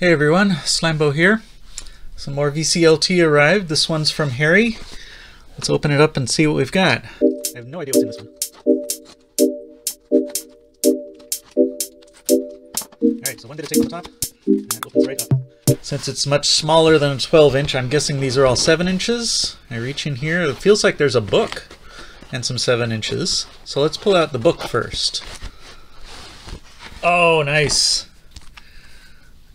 Hey everyone, Slambo here. Some more VCLT arrived. This one's from Harry. Let's open it up and see what we've got. I have no idea what's in this one. Alright, so one bit of tape the top, and opens right up. Since it's much smaller than a 12 inch, I'm guessing these are all 7 inches. I reach in here, it feels like there's a book and some 7 inches. So let's pull out the book first. Oh, nice.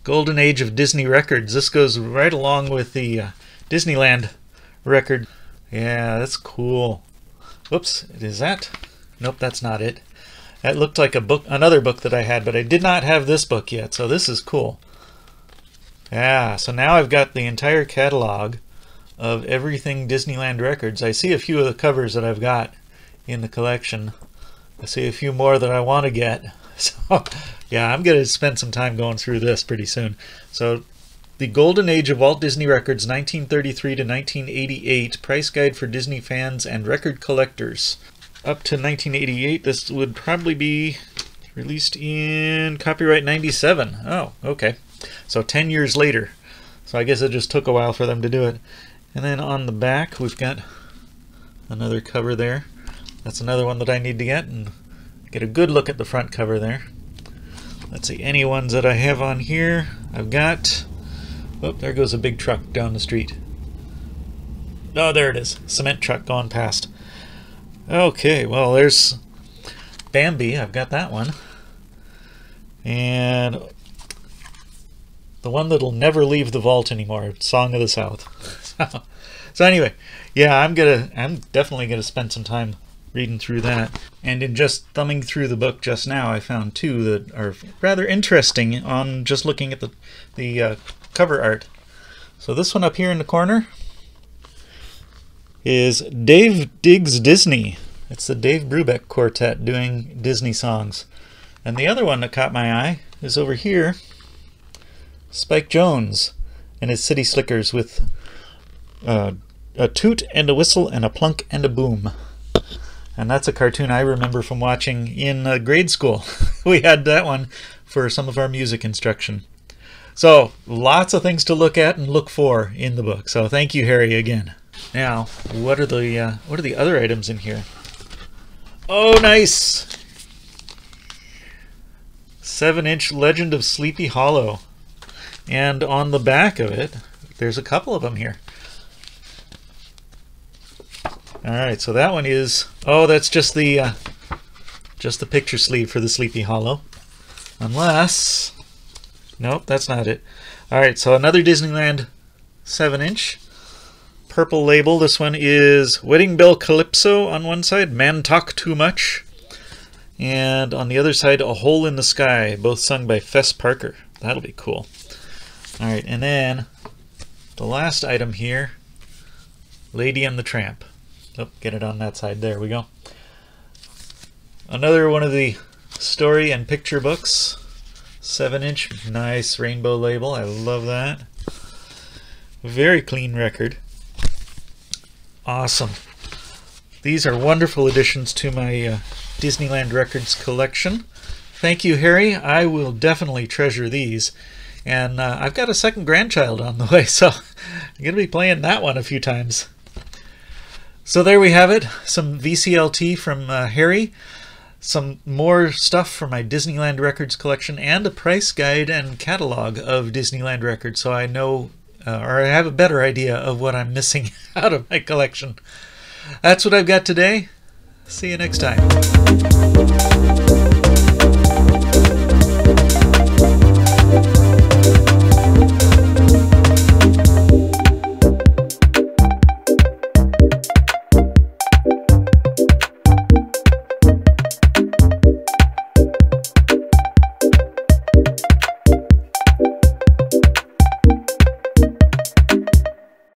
Golden Age of Disney Records. This goes right along with the uh, Disneyland record. Yeah, that's cool. Whoops, is that? Nope, that's not it. That looked like a book, another book that I had, but I did not have this book yet, so this is cool. Yeah, so now I've got the entire catalog of everything Disneyland Records. I see a few of the covers that I've got in the collection. I see a few more that I want to get. So, yeah, I'm going to spend some time going through this pretty soon. So, the Golden Age of Walt Disney Records, 1933 to 1988, price guide for Disney fans and record collectors. Up to 1988, this would probably be released in copyright 97. Oh, okay. So 10 years later. So I guess it just took a while for them to do it. And then on the back, we've got another cover there. That's another one that I need to get and get a good look at the front cover there. Let's see, any ones that I have on here. I've got, oh, there goes a big truck down the street. Oh, there it is, cement truck going past. Okay, well, there's Bambi, I've got that one. And the one that'll never leave the vault anymore, Song of the South. so anyway, yeah, I'm gonna, I'm definitely gonna spend some time reading through that. And in just thumbing through the book just now, I found two that are rather interesting on just looking at the, the uh, cover art. So this one up here in the corner is Dave Digs Disney. It's the Dave Brubeck Quartet doing Disney songs. And the other one that caught my eye is over here, Spike Jones and his City Slickers with uh, a toot and a whistle and a plunk and a boom. And that's a cartoon I remember from watching in uh, grade school. we had that one for some of our music instruction. So, lots of things to look at and look for in the book. So, thank you, Harry, again. Now, what are the uh, what are the other items in here? Oh, nice! Seven-inch Legend of Sleepy Hollow, and on the back of it, there's a couple of them here. All right, so that one is, oh, that's just the, uh, just the picture sleeve for the Sleepy Hollow. Unless, nope, that's not it. All right, so another Disneyland 7-inch. Purple label, this one is Wedding Bell Calypso on one side, Man Talk Too Much. And on the other side, A Hole in the Sky, both sung by Fess Parker. That'll be cool. All right, and then the last item here, Lady and the Tramp. Oh, get it on that side. There we go. Another one of the story and picture books. 7 inch, nice rainbow label. I love that. Very clean record. Awesome. These are wonderful additions to my uh, Disneyland Records collection. Thank you, Harry. I will definitely treasure these. And uh, I've got a second grandchild on the way, so I'm going to be playing that one a few times. So there we have it, some VCLT from uh, Harry, some more stuff from my Disneyland Records collection, and a price guide and catalog of Disneyland Records so I know, uh, or I have a better idea of what I'm missing out of my collection. That's what I've got today. See you next time.